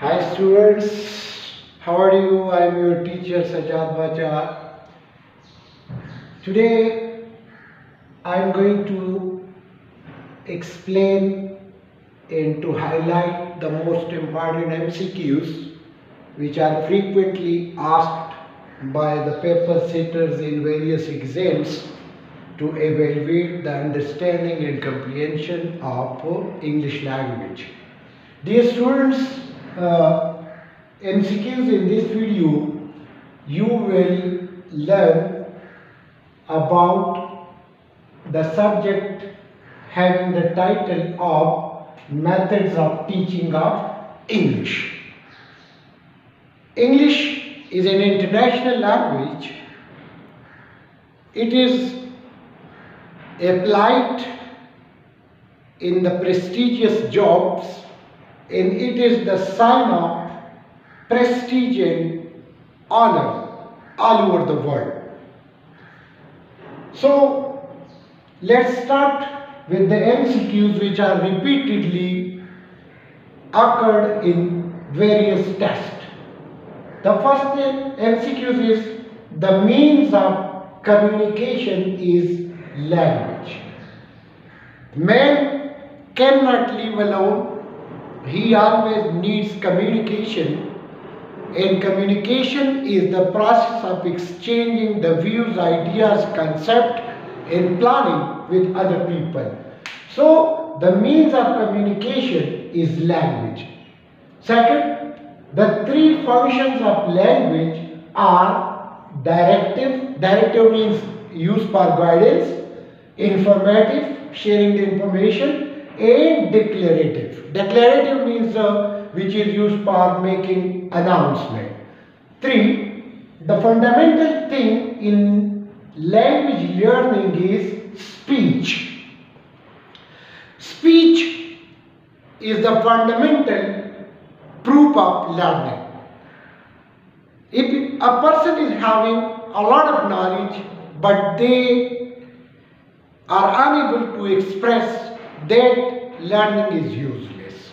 Hi students, how are you? I am your teacher Sajjad Bacha. Today I am going to explain and to highlight the most important MCQs which are frequently asked by the paper setters in various exams to evaluate the understanding and comprehension of English language. Dear students, uh, MCQs in this video, you will learn about the subject having the title of Methods of Teaching of English. English is an international language. It is applied in the prestigious jobs and it is the sign of prestige and honor all over the world. So let's start with the MCQs which are repeatedly occurred in various tests. The first MCQs is the means of communication is language. Man cannot live alone. He always needs communication and communication is the process of exchanging the views, ideas, concept and planning with other people. So the means of communication is language. Second, the three functions of language are directive, directive means use for guidance, informative, sharing the information and declarative. Declarative means uh, which is used for making announcement. Three, the fundamental thing in language learning is speech. Speech is the fundamental proof of learning. If a person is having a lot of knowledge but they are unable to express that learning is useless.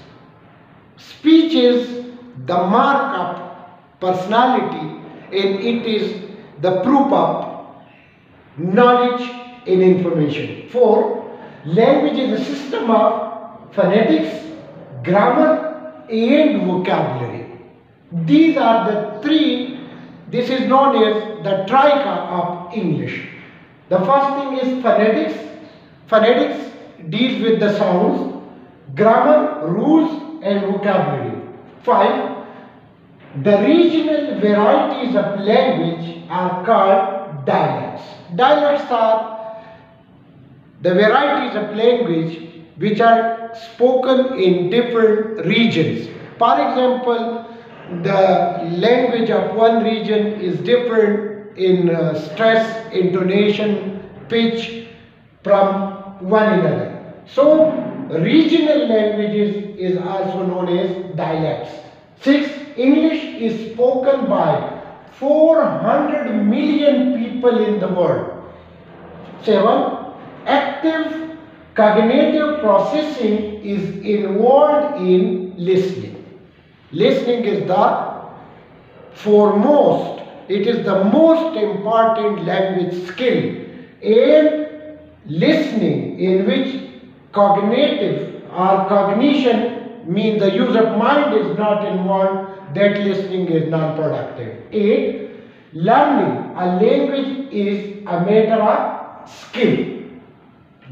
Speech is the mark of personality and it is the proof of knowledge and information. Four, language is a system of phonetics, grammar and vocabulary. These are the three, this is known as the troika of English. The first thing is phonetics. Phonetics deals with the sounds, grammar, rules and vocabulary. Five, the regional varieties of language are called dialects. Dialects are the varieties of language which are spoken in different regions. For example, the language of one region is different in uh, stress, intonation, pitch from one another. So, regional languages is also known as dialects. Six, English is spoken by 400 million people in the world. Seven, active cognitive processing is involved in listening. Listening is the foremost, it is the most important language skill and listening in which cognitive or cognition means the use of mind is not involved, that listening is non-productive. 8. Learning a language is a matter of skill.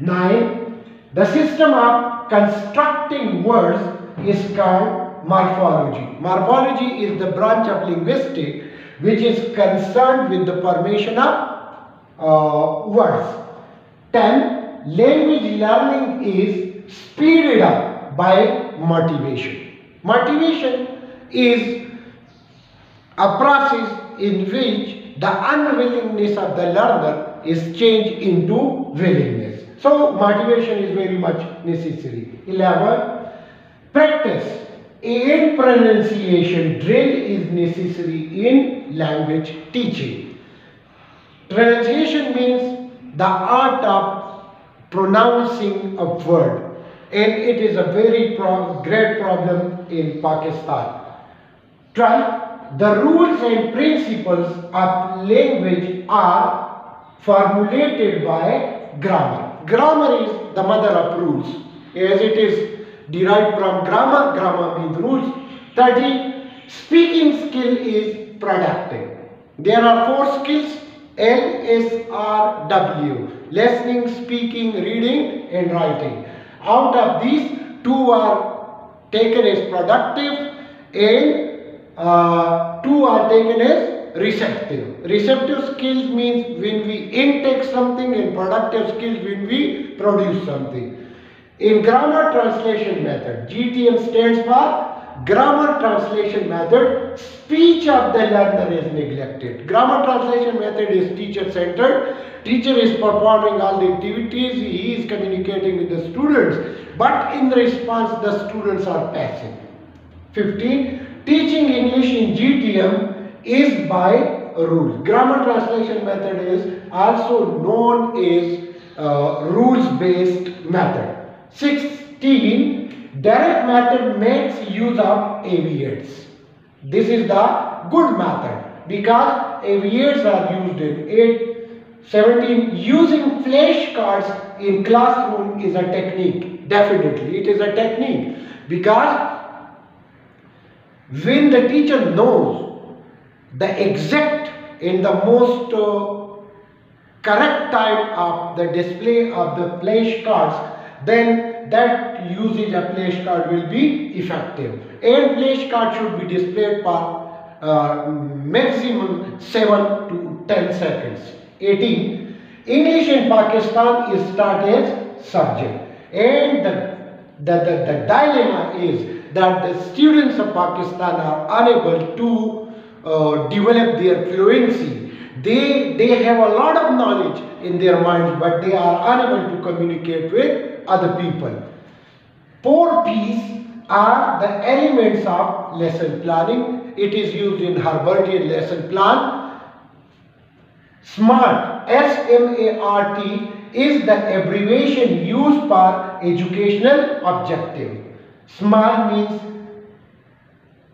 9. The system of constructing words is called morphology. Morphology is the branch of linguistics which is concerned with the formation of uh, words. 10. Language learning is speeded up by motivation. Motivation is a process in which the unwillingness of the learner is changed into willingness. So motivation is very much necessary. 11. Practice and pronunciation drill is necessary in language teaching. Pronunciation means the art of pronouncing a word and it is a very pro great problem in Pakistan. 12. The rules and principles of language are formulated by grammar. Grammar is the mother of rules. As it is derived from grammar, grammar means rules. 30. Speaking skill is productive. There are four skills LSRW listening, speaking, reading, and writing. Out of these, two are taken as productive and uh, two are taken as receptive. Receptive skills means when we intake something and productive skills when we produce something. In grammar translation method, GTM stands for grammar translation method, speech of the learner is neglected. Grammar translation method is teacher centered. Teacher is performing all the activities, he is communicating with the students, but in response the students are passive. 15. Teaching English in GTM is by rule. Grammar translation method is also known as uh, rules based method. 16 Direct method makes use of abbreviates. This is the good method because abbreviates are used in 8. 17. Using flashcards in classroom is a technique. Definitely, it is a technique because when the teacher knows the exact and the most uh, correct time of the display of the flashcards, then that usage of flashcard will be effective. And flashcard should be displayed for uh, maximum 7 to 10 seconds. 18. English in Pakistan is start as subject. And the, the, the, the dilemma is that the students of Pakistan are unable to uh, develop their fluency. They, they have a lot of knowledge in their minds, but they are unable to communicate with other people. Four P's are the elements of lesson planning. It is used in Herbartian lesson plan. SMART, S-M-A-R-T, is the abbreviation used for educational objective. SMART means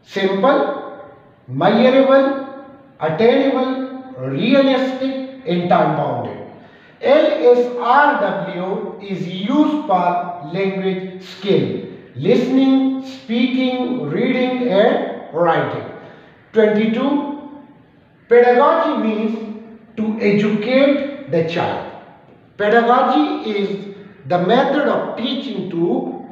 simple, measurable, attainable, realistic, and time bounded. LSRW is used for language skill, listening, speaking, reading and writing. 22. Pedagogy means to educate the child. Pedagogy is the method of teaching to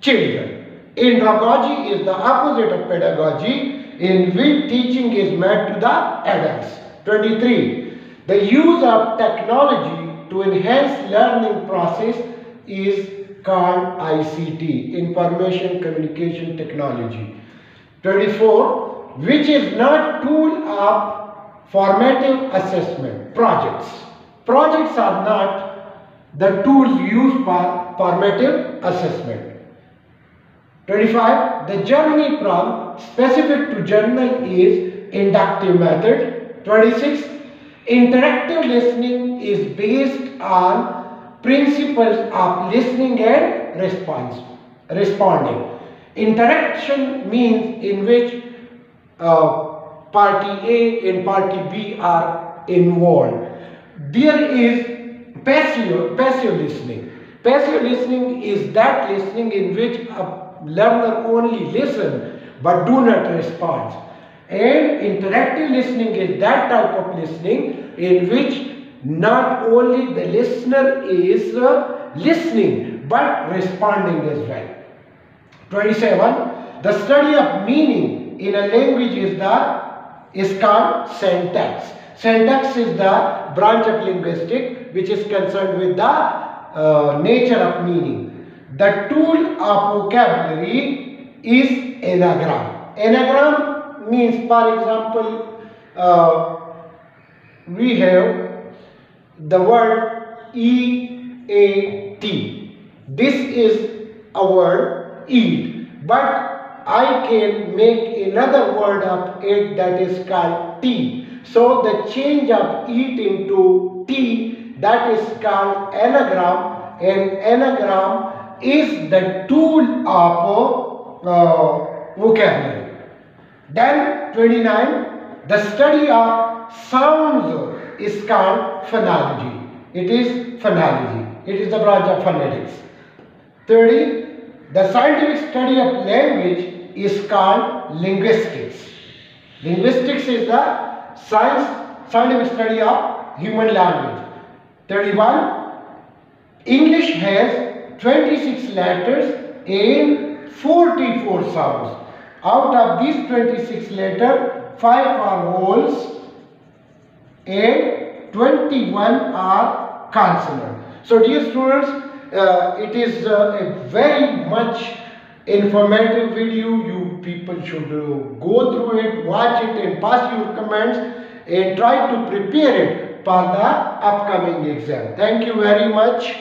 children. Andragogy is the opposite of pedagogy in which teaching is made to the adults. 23. The use of technology to enhance learning process is called ICT, Information Communication Technology. 24, which is not tool of formative assessment, projects. Projects are not the tools used for formative assessment. 25. The journey from specific to general is inductive method. 26. Interactive listening is based on principles of listening and response, responding. Interaction means in which uh, party A and party B are involved. There is passive, passive listening. Passive listening is that listening in which a learner only listen but do not respond. And interactive listening is that type of listening in which not only the listener is uh, listening but responding as well. 27. The study of meaning in a language is the is called syntax. Syntax is the branch of linguistics which is concerned with the uh, nature of meaning. The tool of vocabulary is anagram. Anagram means for example uh, we have the word EAT. This is a word eat but I can make another word of it that is called tea. So the change of eat into tea that is called anagram and anagram is the tool of uh, vocabulary. Then 29, the study of sounds is called phonology. It is phonology. It is the branch of phonetics. 30, the scientific study of language is called linguistics. Linguistics is the science, scientific study of human language. 31, English has 26 letters and 44 sounds. Out of these 26 letters, 5 are vowels and 21 are consonants. So dear students, uh, it is uh, a very much informative video. You people should uh, go through it, watch it and pass your comments and try to prepare it for the upcoming exam. Thank you very much.